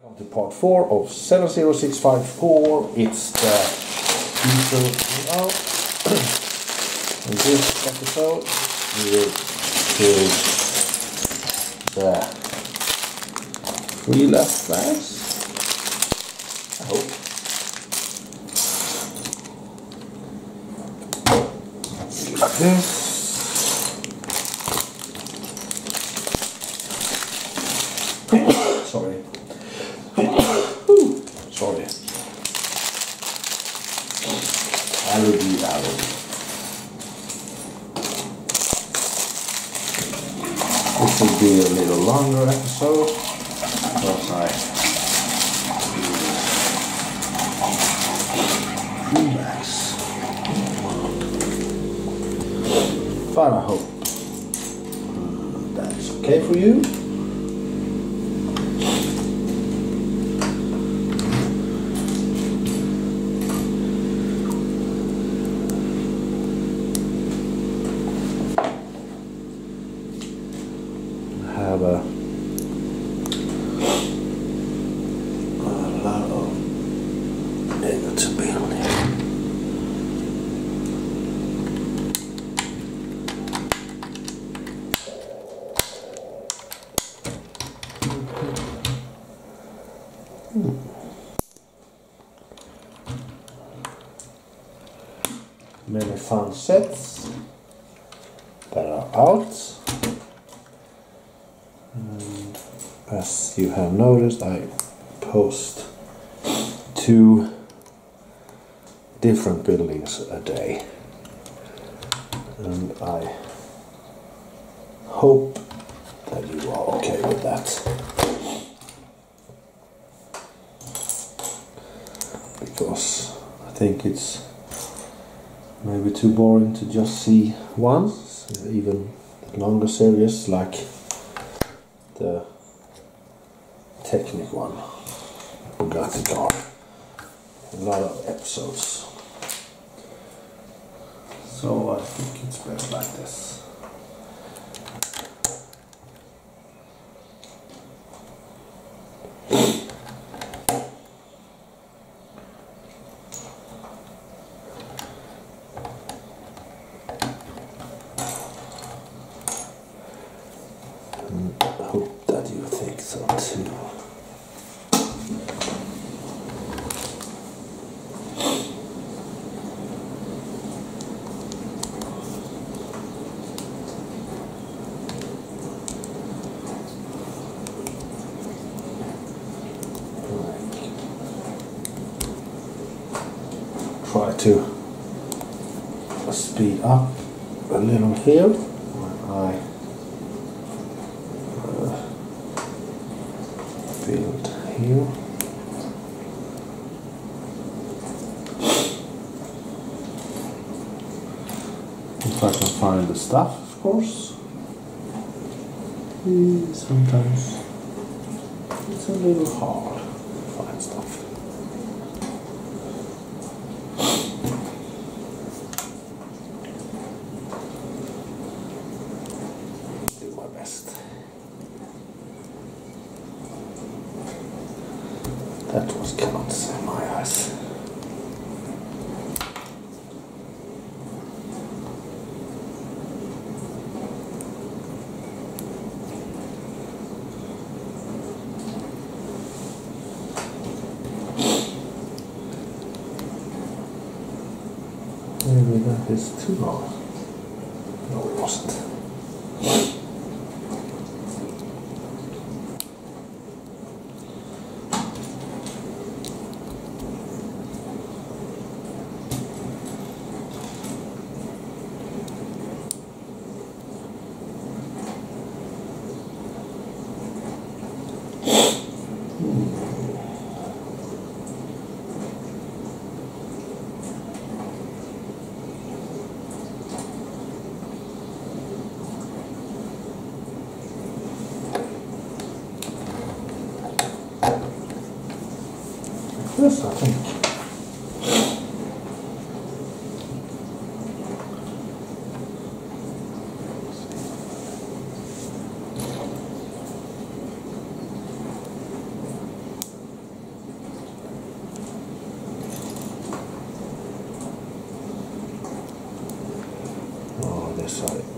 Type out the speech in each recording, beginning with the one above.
Welcome to part 4 of 70654. It's the diesel out. In this episode, we will build the three left flags. I hope. Like this. Sorry. Ooh, Sorry. Allergy, allergy. This will be a little longer episode because I three bags. But I hope uh, that is okay for you. have a, a lot of negative build here. Fun sets that are out. And as you have noticed, I post two different buildings a day, and I hope that you are okay with that. Because I think it's maybe too boring to just see one, even longer series like the Technic one. Bugatti car. A lot of episodes. So I think it's better like this. And I hope that you think so too. To speed up a little here when I uh, build here. If I can find the stuff, of course. Eh, Sometimes it's a little hard to find stuff. do my best. That was counts in my eyes. Is too long. No, it wasn't. 算了。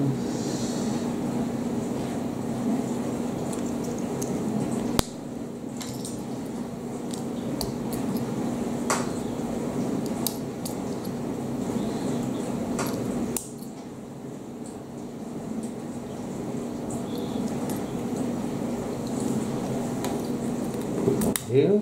Here.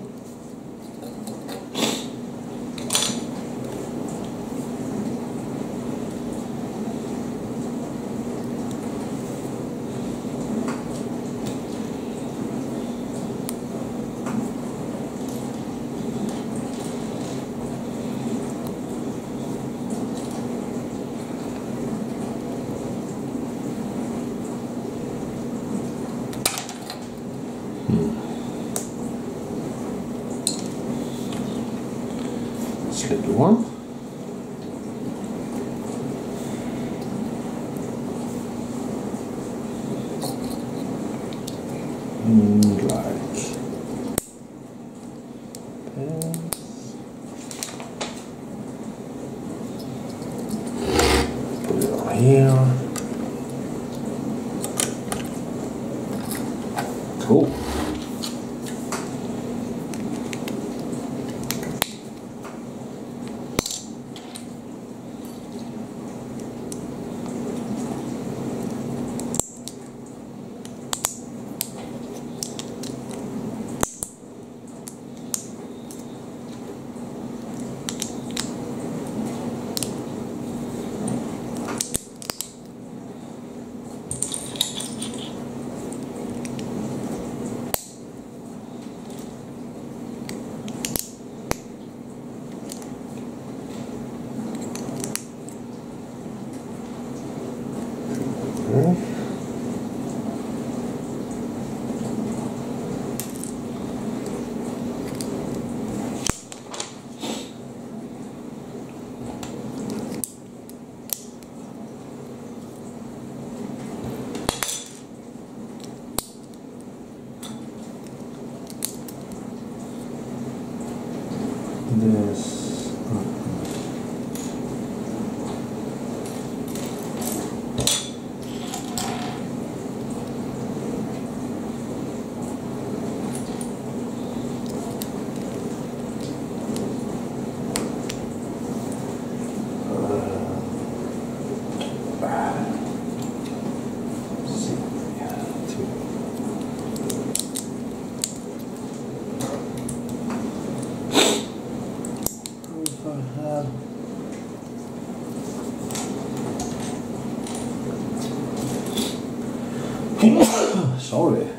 Slip the one. And like this. Put it on here. Cool. resolve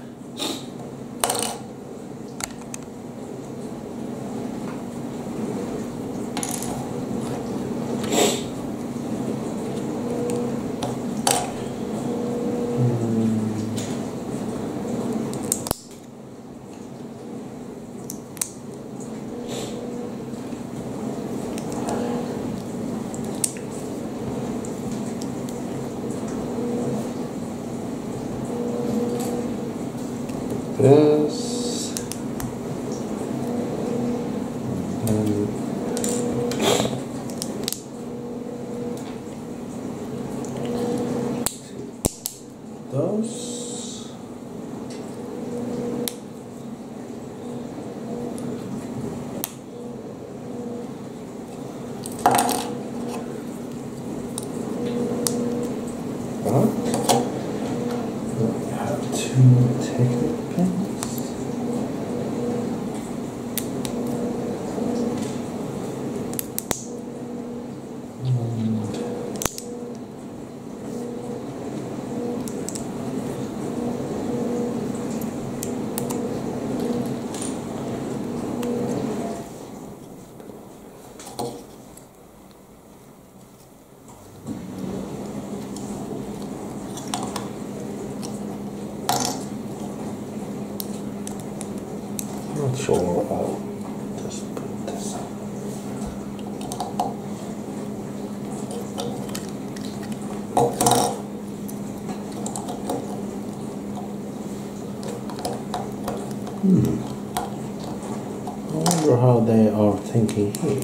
how they are thinking here.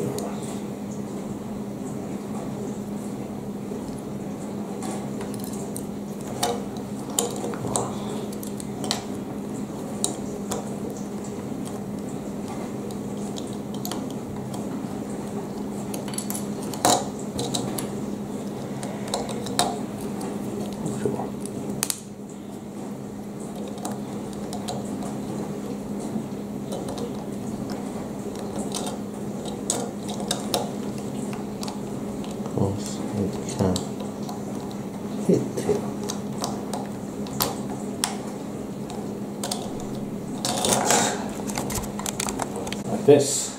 Sure. Close it can hit it. Like this. This.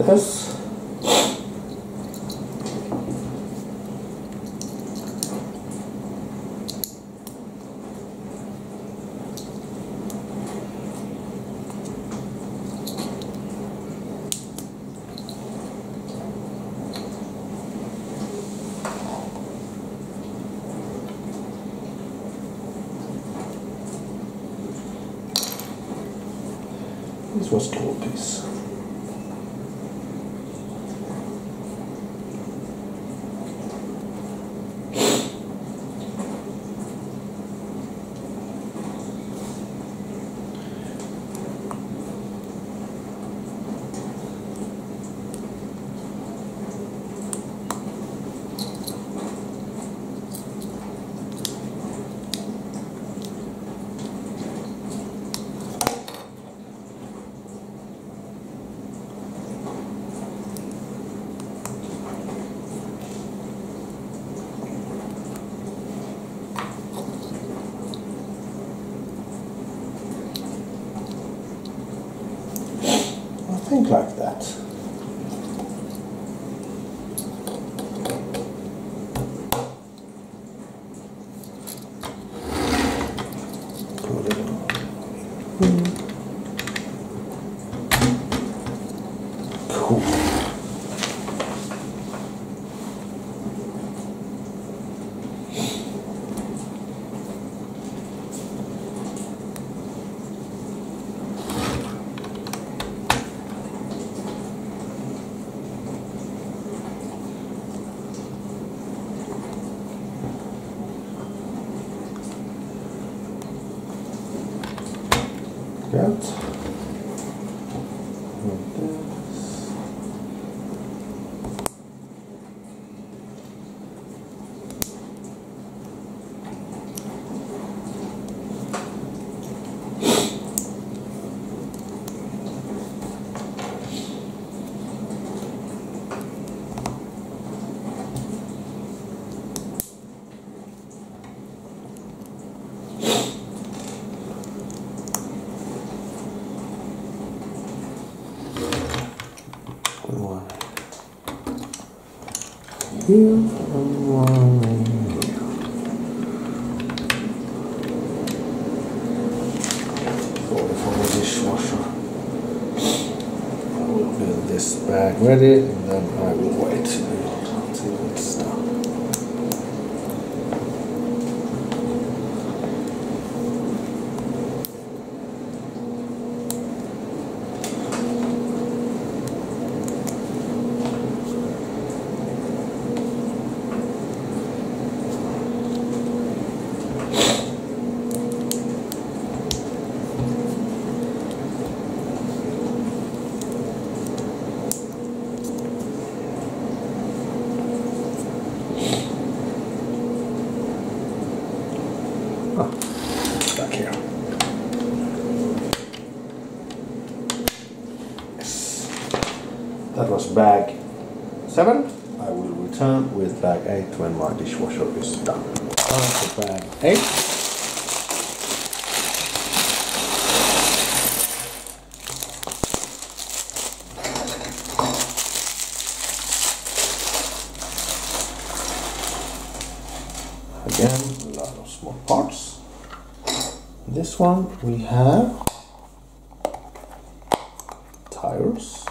This for the dishwasher. I will build this bag ready and then I will wait. again a lot of small parts. This one we have tires.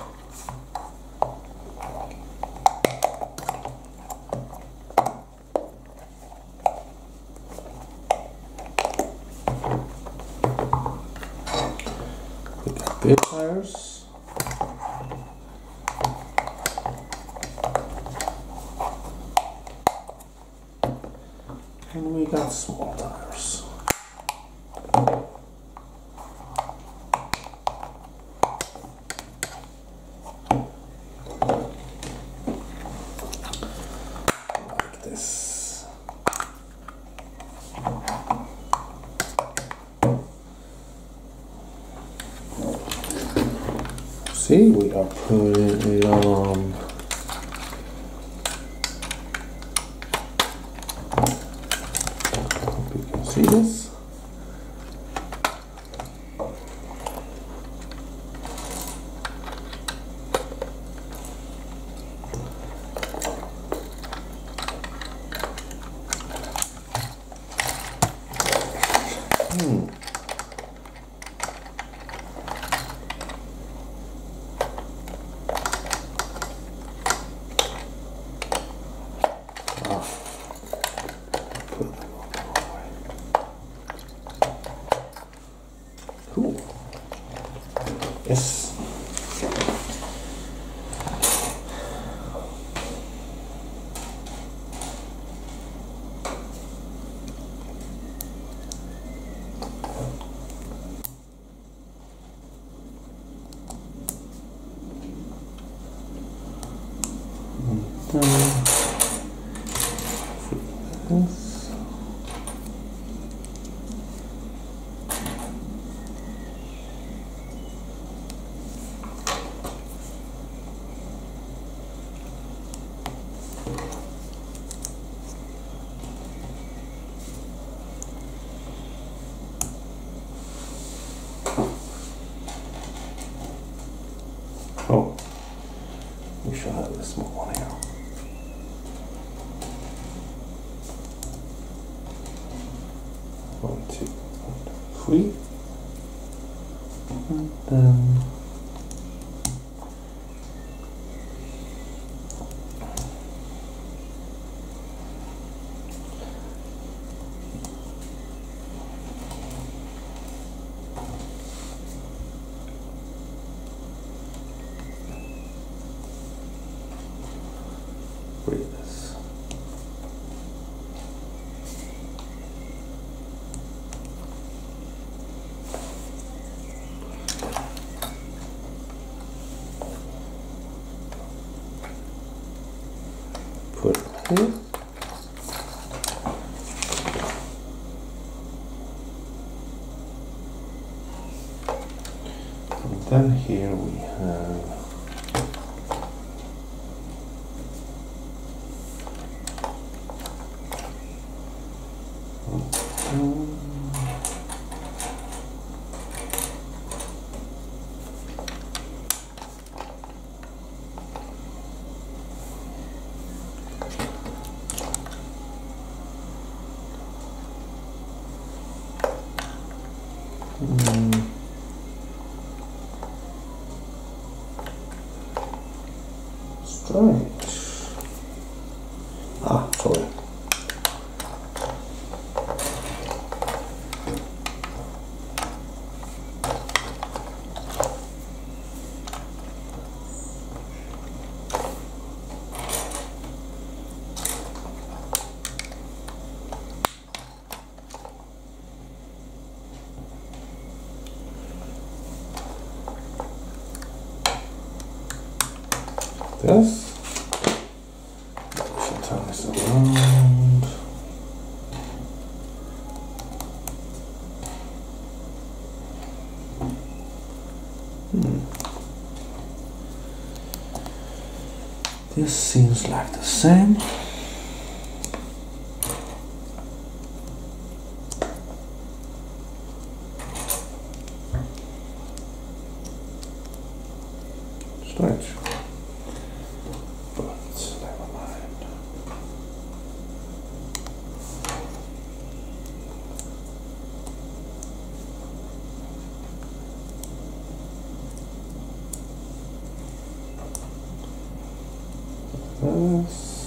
嗯。and then pour 哎。seems like the same. Oh.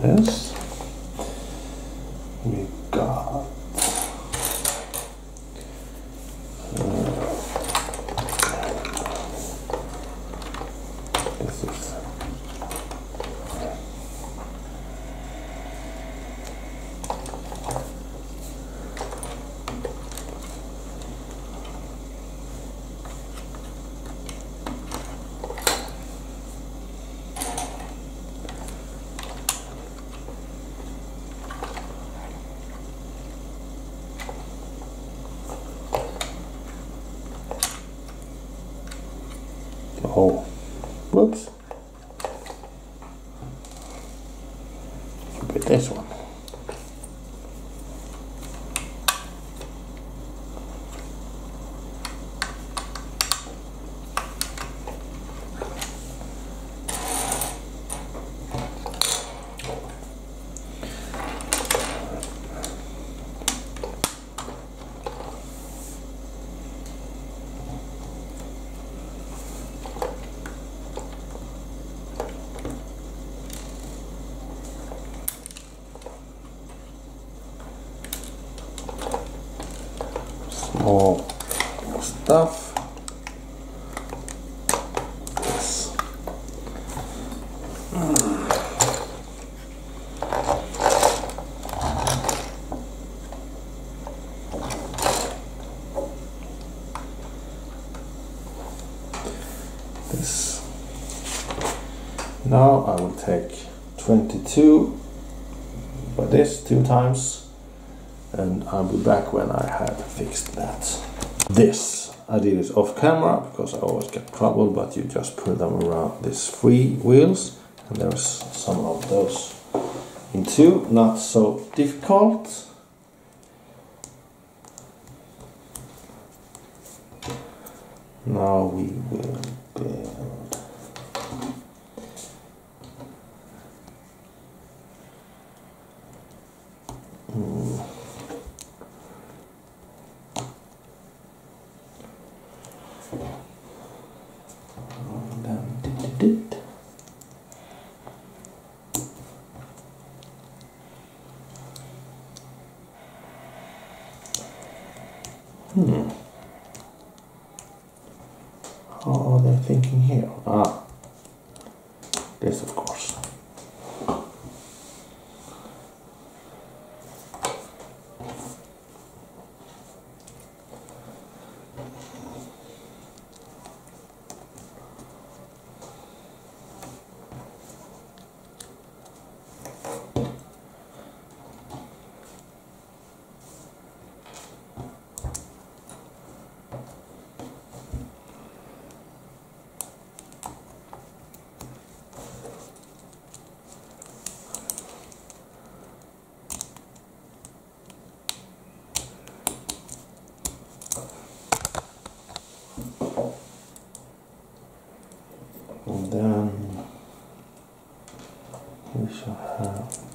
this. more stuff. Hmm. This. Now I will take 22 but this two times and I'll be back when I have fixed that. This, I did it off camera because I always get trouble, but you just put them around these three wheels and there's some of those in two, not so difficult. Now we will this of course. And then we shall have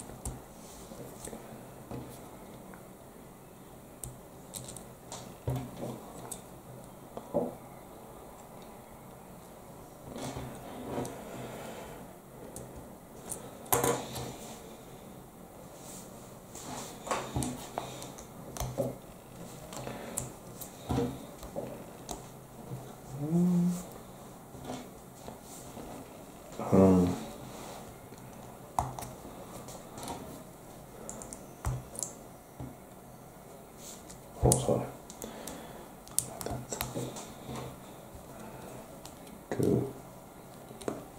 um, oh sorry that to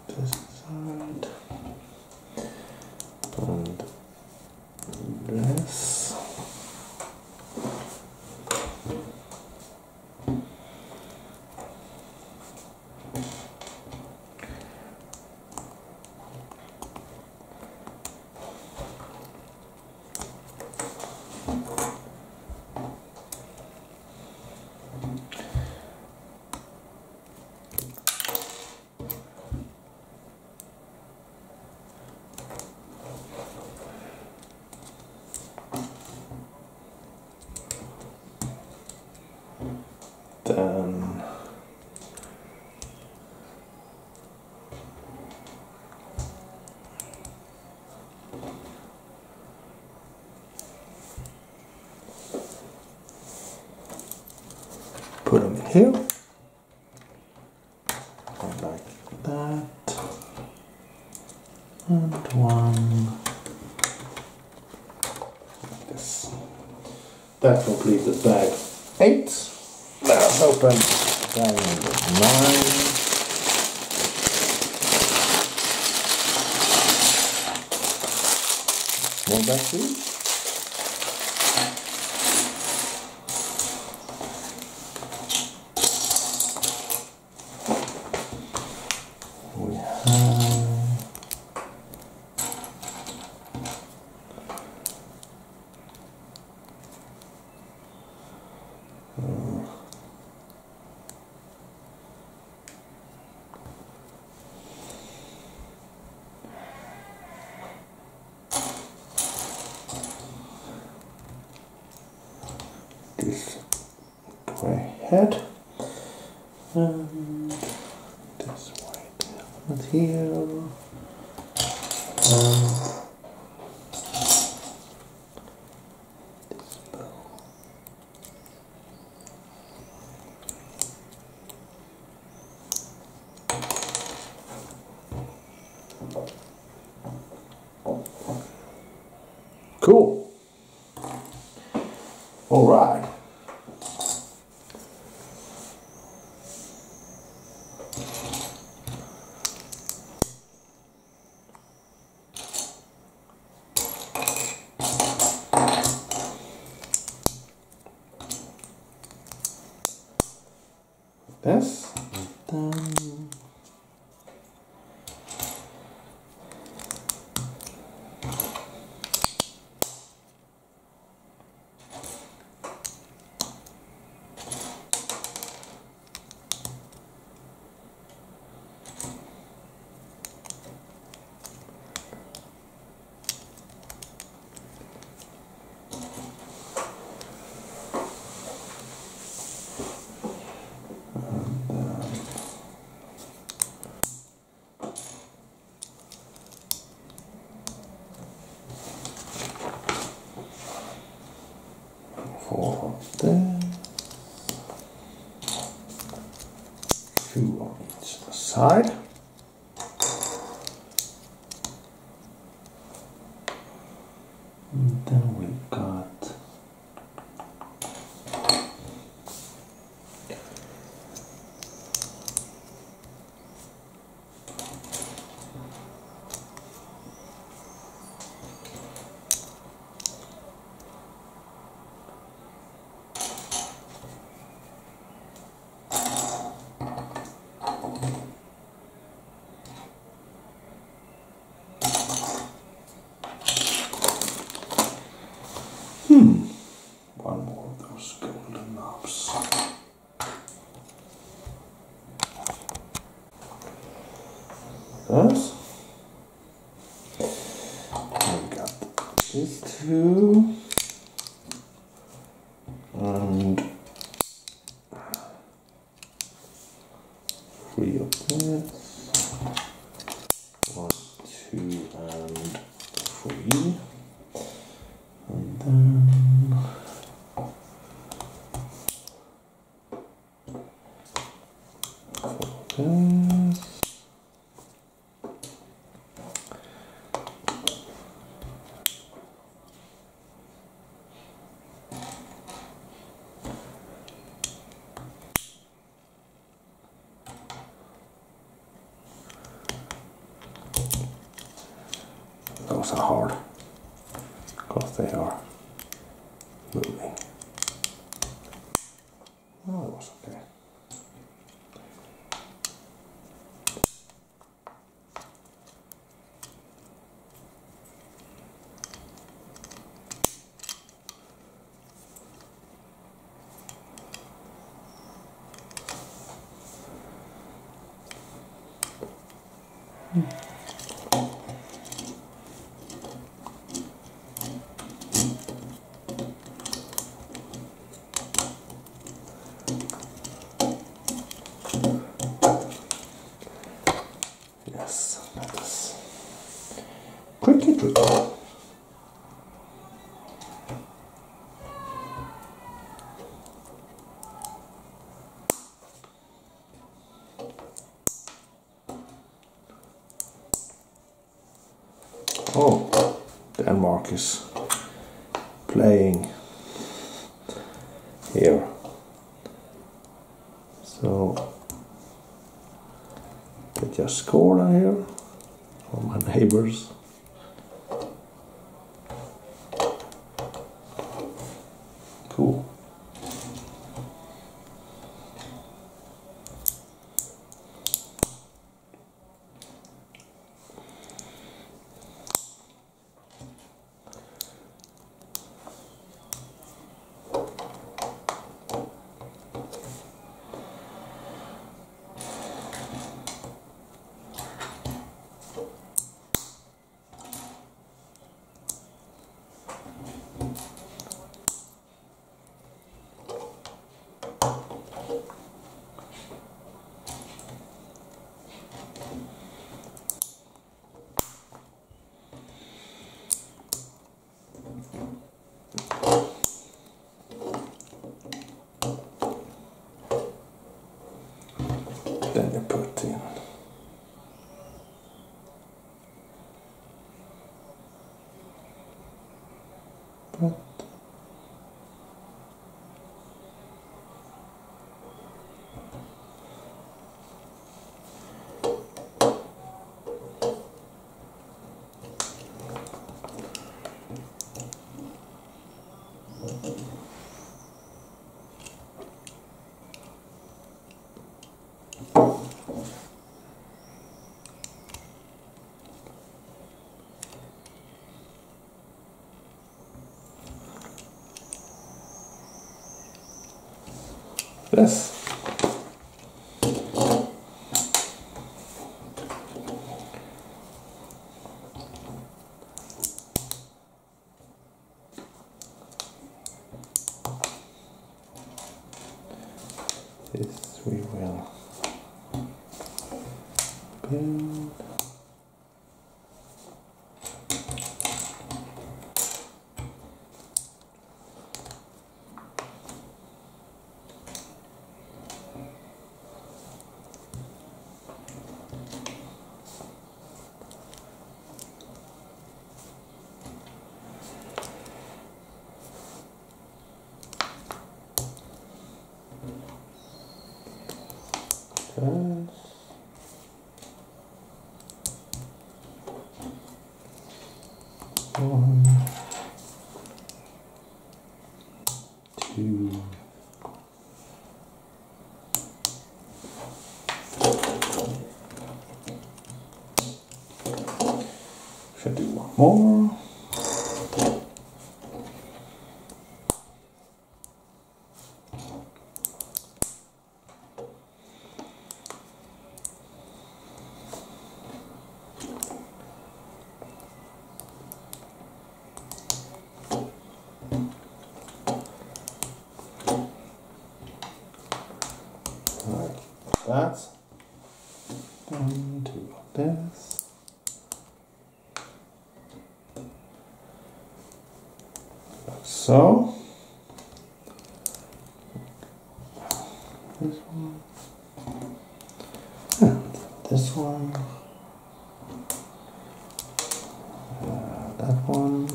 this side and this then put them here and like that and one like this that completed bag eight Let's open bag number nine. More batteries. side. two Those are hard. Because they are. Oh, Denmark is playing here. So they just scored here. All my neighbors. This. This we will build. One, two, should do one more. like that. And do this. Like so. This one. And this one. Uh, that one.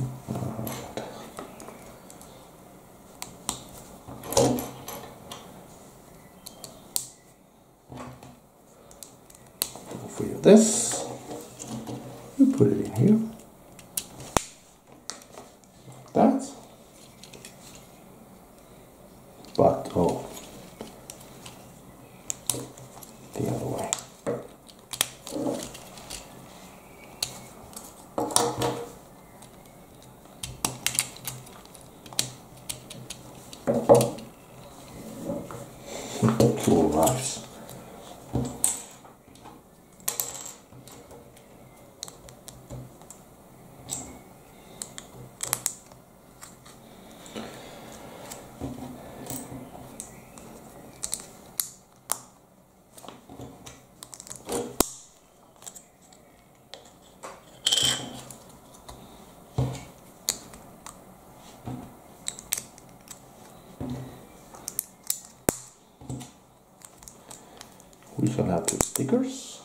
And for you this. You put it in here. Like that. But oh the other way. Cool rice. Shall have the stickers.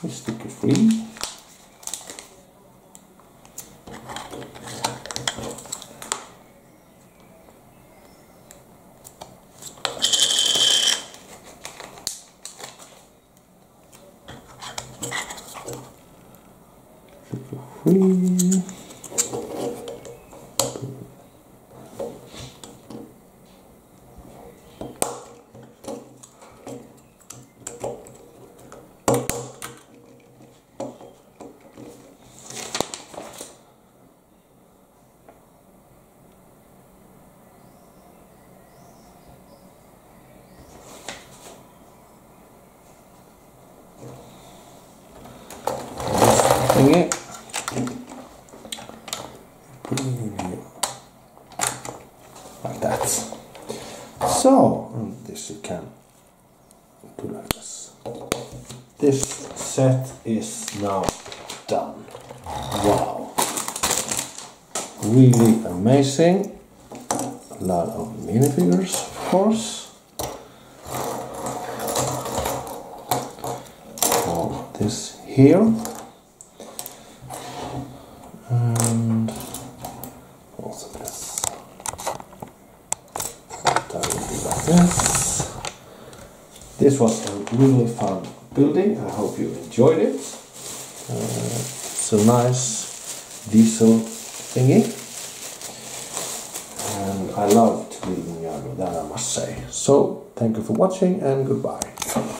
We sticker free. Sticker free. It here. Like that. So, mm, this you can do like this. This set is now done. Wow. Really amazing. A lot of minifigures, of course. This here. And also this. That will be like this. This was a really fun building. I hope you enjoyed it. Uh, it's a nice diesel thingy. And I love to build Ninjago, that I must say. So, thank you for watching and goodbye.